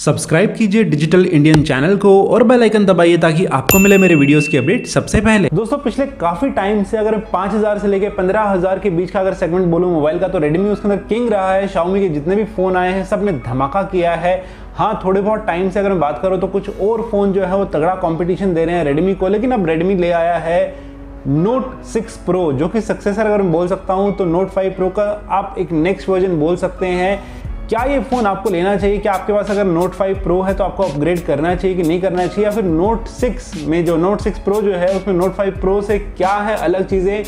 Subscribe कीजिए digital Indian channel को और बेल आइकन दबाइए ताकि आपको मिले मेरे वीडियोस की अपडेट सबसे पहले। दोस्तों, पिछले काफ़ी टाइम से अगर 5000 से लेकर 15000 के बीच का अगर सेगमेंट बोलूँ मोबाइल का तो रेडमी उसके अंदर किंग रहा है। शाओमी के जितने भी फ़ोन आए हैं, सबने धमाका किया है। हाँ थोड़े बहुत टाइम से अगर मैं बात करूँ तो कुछ और फ़ोन जो है, वो तगड़ा कॉम्पिटिशन दे रहे हैं रेडमी को। लेकिन अब रेडमी ले आया है नोट 6 प्रो जो कि सक्सेसर अगर मैं बोल सकता हूँ तो नोट 5 प्रो का आप एक नेक्स्ट वर्जन बोल सकते हैं। क्या ये फ़ोन आपको लेना चाहिए? क्या आपके पास अगर नोट 5 प्रो है तो आपको अपग्रेड करना चाहिए कि नहीं करना चाहिए? या फिर नोट 6 में जो नोट 6 प्रो जो है, उसमें नोट 5 प्रो से क्या है अलग चीज़ें?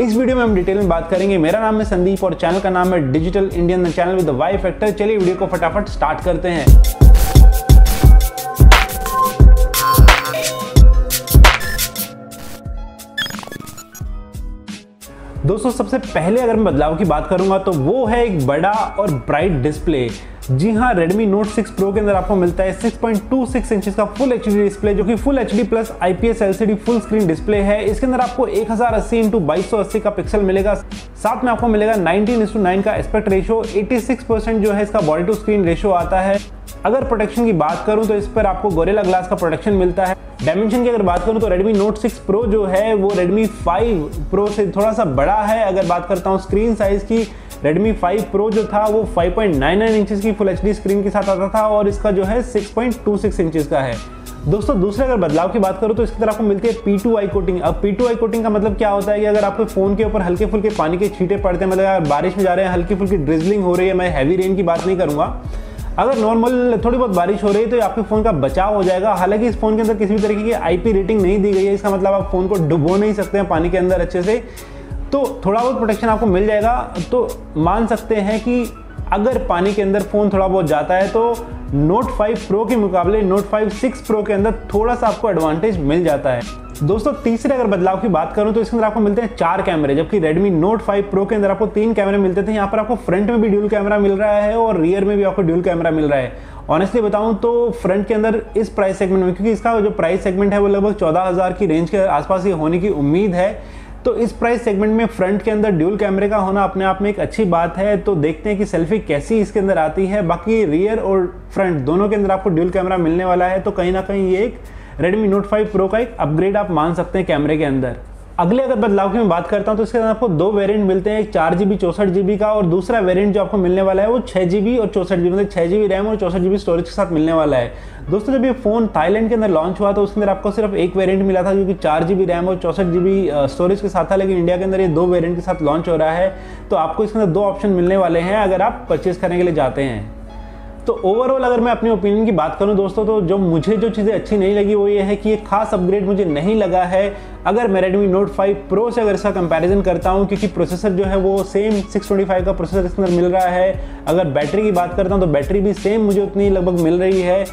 इस वीडियो में हम डिटेल में बात करेंगे। मेरा नाम है संदीप और चैनल का नाम है digital Indian channel with Y factor चलिए वीडियो को फटाफट स्टार्ट करते हैं। दोस्तों, सबसे पहले अगर मैं बदलाव की बात करूँगा तो वो है एक बड़ा और ब्राइट डिस्प्ले जी हाँ Redmi Note 6 Pro के अंदर आपको मिलता है 6.26 इंचेस का फुल एचडी डिस्प्ले जो कि full H plus IPS LCD full screen display है। इसके अंदर आपको 1080 इंटू बाईस का पिक्सल मिलेगा। साथ में आपको मिलेगा 19 9 का एस्पेक्ट रेशियो 86% जो है इसका बॉडी टू स्क्रीन रेशियो आता है। अगर प्रोटेक्शन की बात करूँ तो इस पर आपको गोरेला ग्लास का प्रोटेक्शन मिलता है। डायमेंशन की अगर बात करूँ तो Redmi Note 6 Pro जो है, वो Redmi 5 Pro से थोड़ा सा बड़ा है। अगर बात करता हूँ स्क्रीन साइज़ की, Redmi 5 Pro जो था, वो 5.99 इंचेस की फुल एचडी स्क्रीन के साथ आता था और इसका जो है 6.26 इंचेस का है। दोस्तों, दूसरे अगर बदलाव की बात करूँ तो इसकी तरह आपको मिलती है पी टू आई कोटिंग अब पी टू आई कोटिंग का मतलब क्या होता है कि अगर आपके फ़ोन के ऊपर हल्के फुल्के पानी के छींटे पड़ते हैं मतलब अगर बारिश में जा रहे हैं, हल्की फुल्की ड्रिजलिंग हो रही है, मैं हैवी रेन की बात नहीं करूँगा। अगर नॉर्मल थोड़ी बहुत बारिश हो रही है तो आपके फ़ोन का बचाव हो जाएगा। हालाँकि इस फ़ोन के अंदर किसी भी तरीके की आईपी रेटिंग नहीं दी गई है, इसका मतलब आप फ़ोन को डुबो नहीं सकते हैं पानी के अंदर अच्छे से। तो थोड़ा बहुत प्रोटेक्शन आपको मिल जाएगा। तो मान सकते हैं कि अगर पानी के अंदर फ़ोन थोड़ा बहुत जाता है तो नोट 5 प्रो के मुकाबले नोट 5 6 प्रो के अंदर थोड़ा सा आपको एडवांटेज मिल जाता है। दोस्तों, तीसरे अगर बदलाव की बात करूँ तो इसके अंदर आपको मिलते हैं चार कैमरे, जबकि Redmi Note 5 Pro के अंदर आपको तीन कैमरे मिलते थे। यहाँ पर आपको फ्रंट में भी ड्यूल कैमरा मिल रहा है और रियर में भी आपको ड्यूल कैमरा मिल रहा है। ऑनेस्टली बताऊँ तो फ्रंट के अंदर इस प्राइस सेगमेंट में, क्योंकि इसका जो प्राइस सेगमेंट है, वो लगभग चौदह हज़ार की रेंज के आसपास ही होने की उम्मीद है। तो इस प्राइस सेगमेंट में फ्रंट के अंदर ड्यूल कैमरे का होना अपने आप में एक अच्छी बात है। तो देखते हैं कि सेल्फी कैसी इसके अंदर आती है। बाकी रियर और फ्रंट दोनों के अंदर आपको ड्यूल कैमरा मिलने वाला है। तो कहीं ना कहीं ये एक Redmi Note 5 Pro का एक अपग्रेड आप मान सकते हैं कैमरे के अंदर। अगले अगर बदलाव की मैं बात करता हूँ तो इसके अंदर आपको दो वेरिएंट मिलते हैं, एक चार जीबी चौसठ जीबी का, और दूसरा वेरिएंट जो आपको मिलने वाला है, वो छह जीबी और चौसठ जीबी मतलब छह जीबी रैम और चौसठ जीबी स्टोरेज के साथ मिलने वाला है। दोस्तों, जब ये फ़ोन थाईलैंड के अंदर लॉन्च हुआ तो उसके अंदर आपको सिर्फ़ एक वेरियंट मिला था, क्योंकि चार जीबी रैम और चौसठ जीबी स्टोरेज के साथ था, लेकिन इंडिया के अंदर ये दो वेरियंट के साथ लॉन्च हो रहा है तो आपको इसके अंदर दो ऑप्शन मिलने वाले हैं, अगर आप परचेज करने के लिए जाते हैं। तो ओवरऑल अगर मैं अपनी ओपिनियन की बात करूँ दोस्तों तो जो मुझे जो चीज़ें अच्छी नहीं लगी वो ये है कि ये खास अपग्रेड मुझे नहीं लगा है। अगर मैं Redmi Note 5 Pro से अगर इसका कंपैरिजन करता हूँ, क्योंकि प्रोसेसर जो है वो सेम 625 का प्रोसेसर इसके अंदर मिल रहा है। अगर बैटरी की बात करता हूँ तो बैटरी भी सेम मुझे उतनी लगभग मिल रही है।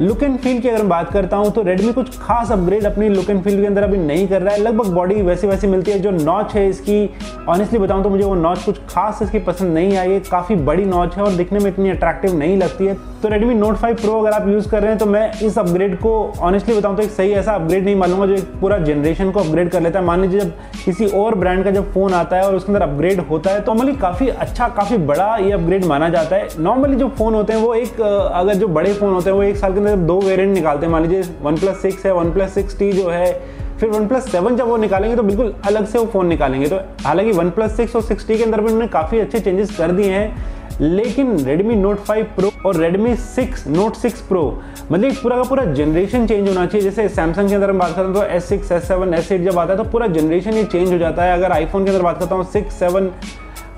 लुक एंड फील की अगर मैं बात करता हूँ तो रेडमी कुछ खास अपग्रेड अपनी लुक एंड फील के अंदर अभी नहीं कर रहा है। लगभग बॉडी वैसी वैसी मिलती है, जो नॉच है इसकी। ऑनेस्टली बताऊँ तो मुझे वो नॉच कुछ खास इसकी पसंद नहीं आई है। काफ़ी बड़ी नॉच है और दिखने में इतनी अट्रैक्टिव नहीं लगती है। तो रेडमी नोट फाइव प्रो अगर आप यूज़ कर रहे हैं तो मैं इस अपग्रेड को ऑनेस्टली बताऊँ तो एक सही ऐसा अपग्रेड नहीं मानूँगा, जो एक पूरा जनरेशन को अपग्रेड कर लेता है। मान लीजिए जब किसी और ब्रांड का जब फ़ोन आता है और उसके अंदर अपग्रेड होता है तो नॉर्मली काफ़ी अच्छा काफ़ी बड़ा ये अपग्रेड माना जाता है। नॉर्मली जो फ़ोन होते हैं, वो एक, अगर जो बड़े फ़ोन होते हैं, वो एक साल के अंदर दो वेरियंट निकालते हैं। मान लीजिए वन प्लस सिक्स है वन प्लस सिक्स टी जो है फिर वन प्लस सेवन जब वो निकालेंगे तो बिल्कुल अलग से वो फ़ोन निकालेंगे। तो हालाँकि वन प्लस सिक्स और सिक्स टी के अंदर भी उन्होंने काफ़ी अच्छे चेंजेस कर दिए हैं लेकिन Redmi Note 5 Pro और Redmi 6 Note 6 Pro मतलब पूरा का पूरा जनरेशन चेंज होना चाहिए। जैसे सैमसंग के अंदर हम बात करते हैं तो S6, S7, S8 जब आता है तो पूरा जनरेशन ये चेंज हो जाता है। अगर आईफोन के अंदर बात करता हूँ सिक्स सेवन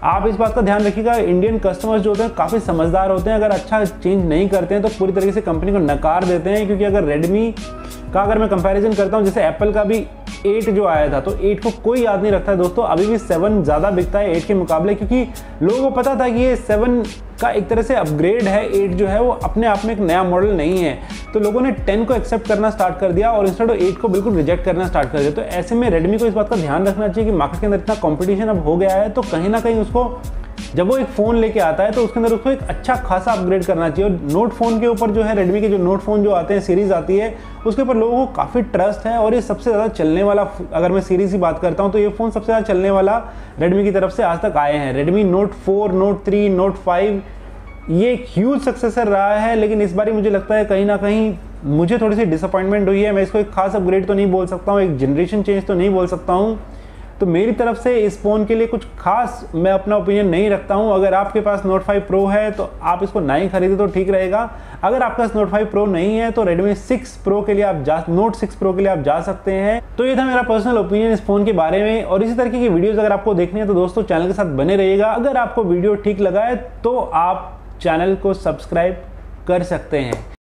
आप इस बात का ध्यान रखिएगा इंडियन कस्टमर्स जो होते हैं, काफ़ी समझदार होते हैं। अगर अच्छा चेंज नहीं करते हैं तो पूरी तरीके से कंपनी को नकार देते हैं, क्योंकि अगर रेडमी का अगर मैं कंपैरिजन करता हूँ, जैसे एप्पल का भी एट जो आया था तो एट को कोई याद नहीं रखता है दोस्तों। अभी भी सेवन ज़्यादा बिकता है एट के मुकाबले, क्योंकि लोगों को पता था कि ये सेवन का एक तरह से अपग्रेड है एट जो है वो अपने आप में एक नया मॉडल नहीं है। तो लोगों ने टेन को एक्सेप्ट करना स्टार्ट कर दिया और इंस्टेड एट को बिल्कुल रिजेक्ट करना स्टार्ट कर दिया। तो ऐसे में रेडमी को इस बात का ध्यान रखना चाहिए कि मार्केट के अंदर इतना कॉम्पिटिशन अब हो गया है तो कहीं ना कहीं उसको जब वो एक फ़ोन लेके आता है तो उसके अंदर उसको एक अच्छा खासा अपग्रेड करना चाहिए। और नोट फ़ोन के ऊपर जो है रेडमी के जो नोट फ़ोन जो आते हैं सीरीज़ आती है, उसके ऊपर लोगों को काफ़ी ट्रस्ट है। और ये सबसे ज़्यादा चलने वाला अगर मैं सीरीज़ की बात करता हूँ तो ये फ़ोन सबसे ज़्यादा चलने वाला रेडमी की तरफ़ से आज तक आए हैं। Redmi note four note three note five ये एक ह्यूज सक्सेसर रहा है, लेकिन इस बार मुझे लगता है कहीं ना कहीं मुझे थोड़ी सी डिसअपॉइंटमेंट हुई है। मैं इसको एक खास अपग्रेड तो नहीं बोल सकता हूँ, एक जनरेशन चेंज तो नहीं बोल सकता हूँ। तो मेरी तरफ़ से इस फ़ोन के लिए कुछ खास मैं अपना ओपिनियन नहीं रखता हूँ। अगर आपके पास नोट 5 प्रो है तो आप इसको ना ही खरीदे तो ठीक रहेगा। अगर आपके पास नोट 5 प्रो नहीं है तो रेडमी 6 प्रो के लिए आप जा नोट 6 प्रो के लिए आप जा सकते हैं। तो ये था मेरा पर्सनल ओपिनियन इस फ़ोन के बारे में, और इसी तरीके की वीडियोज़ अगर आपको देखनी है तो दोस्तों चैनल के साथ बने रहिएगा। अगर आपको वीडियो ठीक लगा है तो आप चैनल को सब्सक्राइब कर सकते हैं।